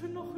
könnte noch